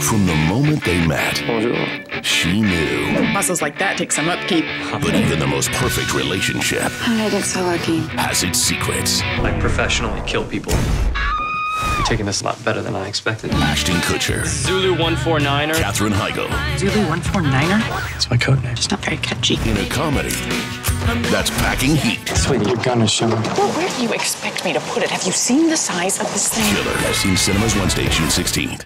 From the moment they met, she knew. Muscles like that take some upkeep. But even the most perfect relationship I get so lucky. has its secrets. I professionally kill people. You're taking this a lot better than I expected. Ashton Kutcher, Zulu 149er. Katherine Heigl, Zulu 149er? That's my code name. It's not very catchy. in a comedy that's packing heat. Sweetie, your gun is showing. Well, where do you expect me to put it? Have you seen the size of this thing? Killer. Seen cinemas Wednesday, June 16th.